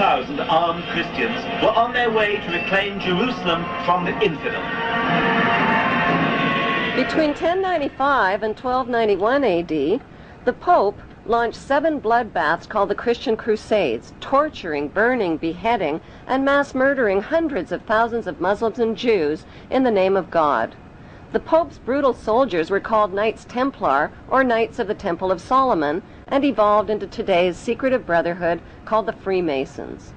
2,000 armed Christians were on their way to reclaim Jerusalem from the infidel. Between 1095 and 1291 AD, the Pope launched seven bloodbaths called the Christian Crusades, torturing, burning, beheading, and mass murdering hundreds of thousands of Muslims and Jews in the name of God. The Pope's brutal soldiers were called Knights Templar or Knights of the Temple of Solomon and evolved into today's secretive brotherhood called the Freemasons.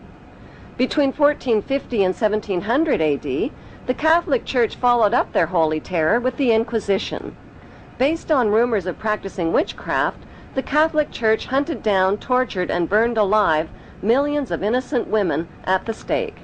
Between 1450 and 1700 AD, the Catholic Church followed up their holy terror with the Inquisition. Based on rumors of practicing witchcraft, the Catholic Church hunted down, tortured, and burned alive millions of innocent women at the stake.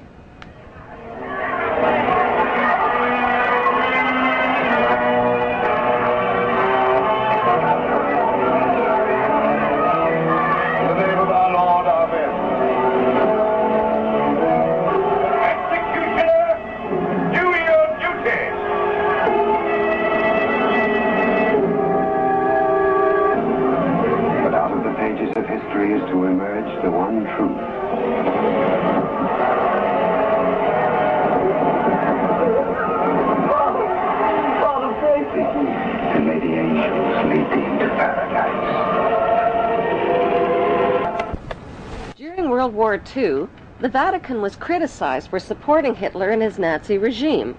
War II, the Vatican was criticized for supporting Hitler and his Nazi regime.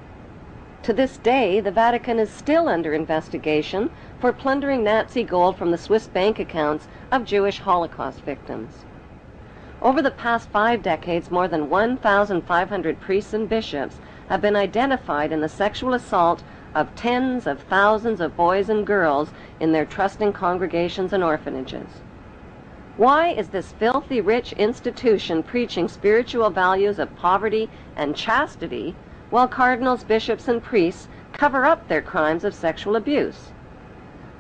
To this day, the Vatican is still under investigation for plundering Nazi gold from the Swiss bank accounts of Jewish Holocaust victims. Over the past five decades, more than 1,500 priests and bishops have been identified in the sexual assault of tens of thousands of boys and girls in their trusting congregations and orphanages. Why is this filthy rich institution preaching spiritual values of poverty and chastity while cardinals, bishops, and priests cover up their crimes of sexual abuse?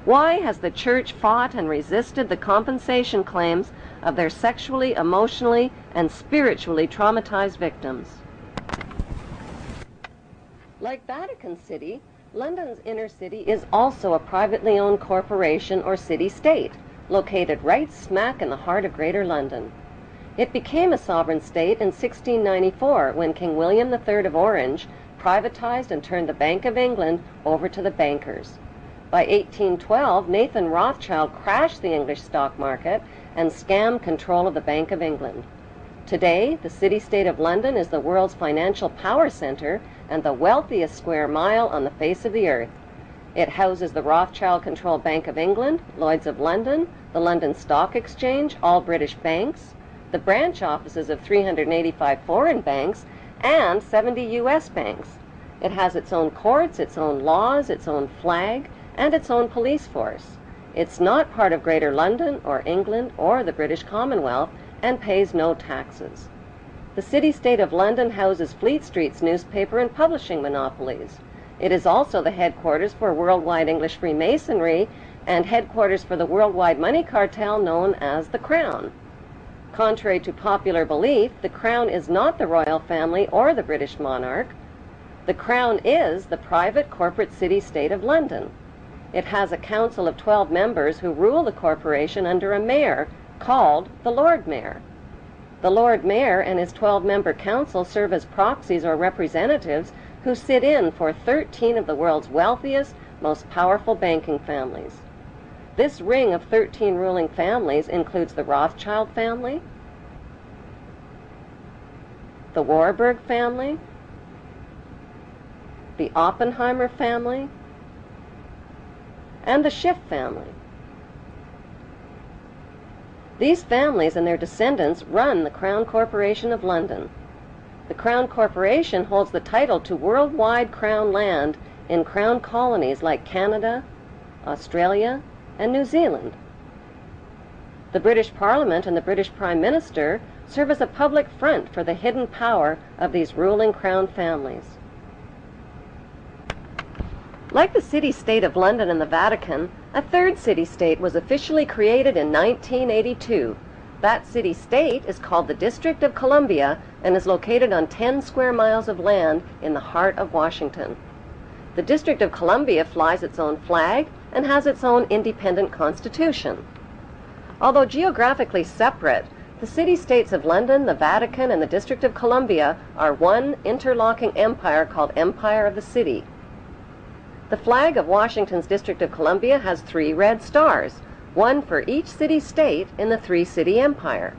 Why has the church fought and resisted the compensation claims of their sexually, emotionally, and spiritually traumatized victims? Like Vatican City, London's inner city is also a privately owned corporation or city-state, located right smack in the heart of Greater London. It became a sovereign state in 1694 when King William III of Orange privatized and turned the Bank of England over to the bankers. By 1812, Nathan Rothschild crashed the English stock market and scammed control of the Bank of England. Today, the city-state of London is the world's financial power center and the wealthiest square mile on the face of the earth. It houses the Rothschild-controlled Bank of England, Lloyd's of London, the London Stock Exchange, all British banks, the branch offices of 385 foreign banks, and 70 U.S. banks. It has its own courts, its own laws, its own flag, and its own police force. It's not part of Greater London or England or the British Commonwealth and pays no taxes. The city-state of London houses Fleet Street's newspaper and publishing monopolies. It is also the headquarters for worldwide English Freemasonry and headquarters for the worldwide money cartel known as the Crown. Contrary to popular belief, the Crown is not the royal family or the British monarch. The Crown is the private corporate city-state of London. It has a council of 12 members who rule the corporation under a mayor called the Lord Mayor. The Lord Mayor and his 12-member council serve as proxies or representatives who sit in for 13 of the world's wealthiest, most powerful banking families. This ring of 13 ruling families includes the Rothschild family, the Warburg family, the Oppenheimer family, and the Schiff family. These families and their descendants run the Crown Corporation of London. The Crown Corporation holds the title to worldwide Crown land in Crown colonies like Canada, Australia, and New Zealand. The British Parliament and the British Prime Minister serve as a public front for the hidden power of these ruling Crown families. Like the city-state of London and the Vatican, a third city-state was officially created in 1982. That city-state is called the District of Columbia and is located on 10 square miles of land in the heart of Washington. The District of Columbia flies its own flag and has its own independent constitution. Although geographically separate, The city-states of London, the Vatican, and the District of Columbia are one interlocking empire called Empire of the City. The flag of Washington's District of Columbia has three red stars, one for each city-state in the three-city empire.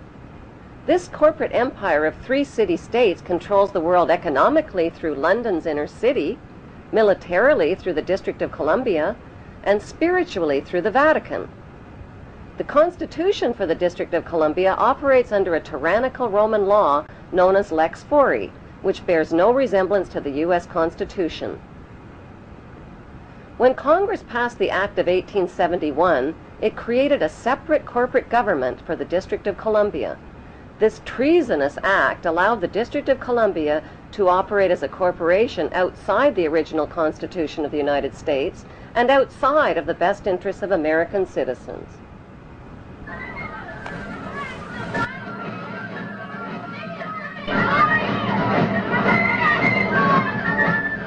This corporate empire of three city-states controls the world economically through London's inner city, militarily through the District of Columbia, and spiritually through the Vatican. The Constitution for the District of Columbia operates under a tyrannical Roman law known as Lex Fori, which bears no resemblance to the U.S. Constitution. When Congress passed the Act of 1871, it created a separate corporate government for the District of Columbia. This treasonous act allowed the District of Columbia to operate as a corporation outside the original Constitution of the United States and outside of the best interests of American citizens.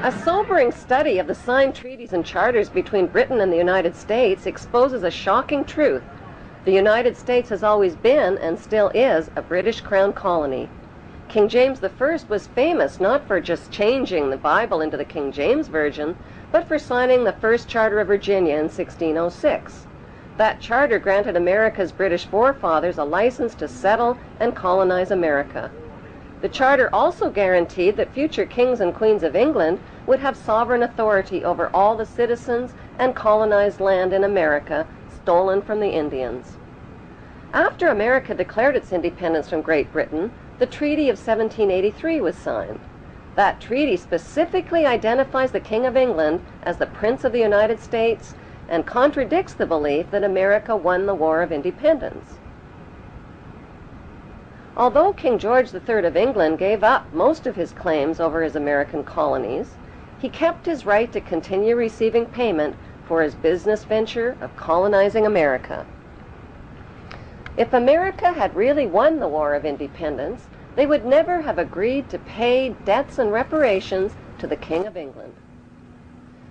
A sobering study of the signed treaties and charters between Britain and the United States exposes a shocking truth. The United States has always been, and still is, a British crown colony. King James I was famous not for just changing the Bible into the King James Version, but for signing the first Charter of Virginia in 1606. That charter granted America's British forefathers a license to settle and colonize America. The charter also guaranteed that future kings and queens of England would have sovereign authority over all the citizens and colonized land in America stolen from the Indians. After America declared its independence from Great Britain, the Treaty of 1783 was signed. That treaty specifically identifies the King of England as the Prince of the United States and contradicts the belief that America won the War of Independence. Although King George III of England gave up most of his claims over his American colonies, he kept his right to continue receiving payment for his business venture of colonizing America. If America had really won the War of Independence, they would never have agreed to pay debts and reparations to the King of England.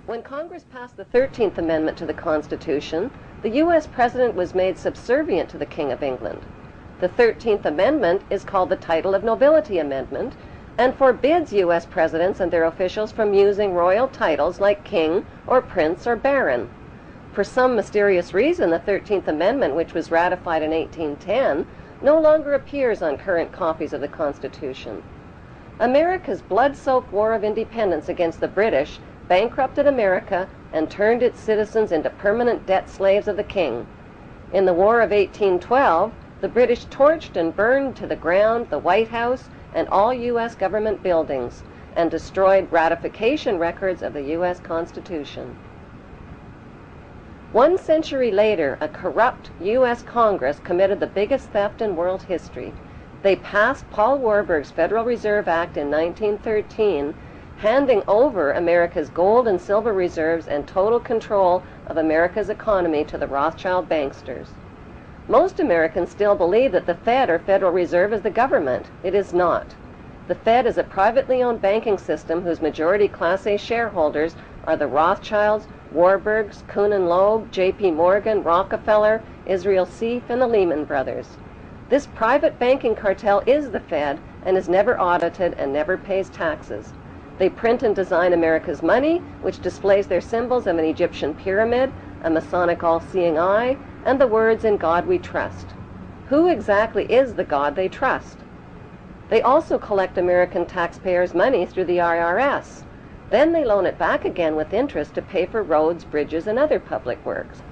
When Congress passed the 13th Amendment to the Constitution, the U.S. President was made subservient to the King of England. The 13th Amendment is called the Title of Nobility Amendment and forbids U.S. presidents and their officials from using royal titles like king or prince or baron. For some mysterious reason, the 13th Amendment, which was ratified in 1810, no longer appears on current copies of the Constitution. America's blood-soaked War of Independence against the British bankrupted America and turned its citizens into permanent debt slaves of the king. In the War of 1812, the British torched and burned to the ground the White House, and all U.S. government buildings and destroyed ratification records of the U.S. Constitution. One century later, a corrupt U.S. Congress committed the biggest theft in world history. They passed Paul Warburg's Federal Reserve Act in 1913, handing over America's gold and silver reserves and total control of America's economy to the Rothschild banksters. Most Americans still believe that the Fed or Federal Reserve is the government. It is not. The Fed is a privately owned banking system whose majority Class A shareholders are the Rothschilds, Warburgs, Kuhn and Loeb, J.P. Morgan, Rockefeller, Israel Seif, and the Lehman Brothers. This private banking cartel is the Fed and is never audited and never pays taxes. They print and design America's money, which displays their symbols of an Egyptian pyramid, a Masonic all-seeing eye, and the words In God We Trust. Who exactly is the God they trust? They also collect American taxpayers' money through the IRS. Then they loan it back again with interest to pay for roads, bridges, and other public works.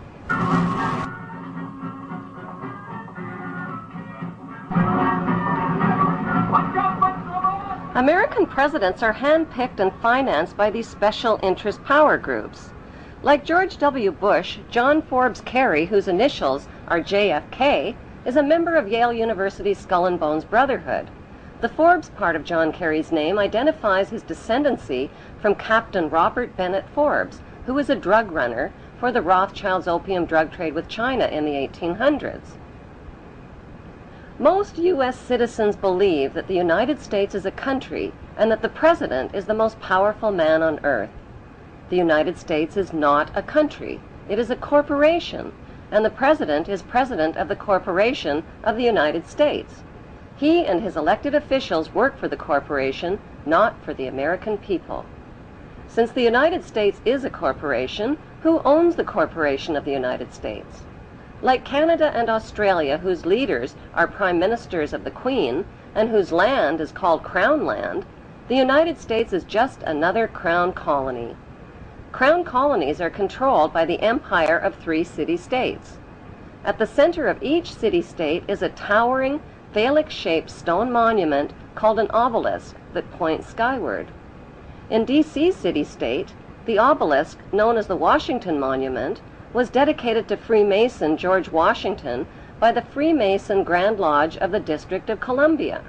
American presidents are handpicked and financed by these special interest power groups. Like George W. Bush, John Forbes Kerry, whose initials are JFK, is a member of Yale University's Skull and Bones Brotherhood. The Forbes part of John Kerry's name identifies his descendancy from Captain Robert Bennett Forbes, who was a drug runner for the Rothschilds' opium drug trade with China in the 1800s. Most U.S. citizens believe that the United States is a country and that the President is the most powerful man on earth. The United States is not a country. It is a corporation, and the President is President of the Corporation of the United States. He and his elected officials work for the corporation, not for the American people. Since the United States is a corporation, who owns the corporation of the United States? Like Canada and Australia, whose leaders are prime ministers of the Queen and whose land is called Crown Land, the United States is just another crown colony. Crown colonies are controlled by the empire of three city-states. At the center of each city-state is a towering, phallic-shaped stone monument called an obelisk that points skyward. In D.C. city-state, the obelisk, known as the Washington Monument, was dedicated to Freemason George Washington by the Freemason Grand Lodge of the District of Columbia.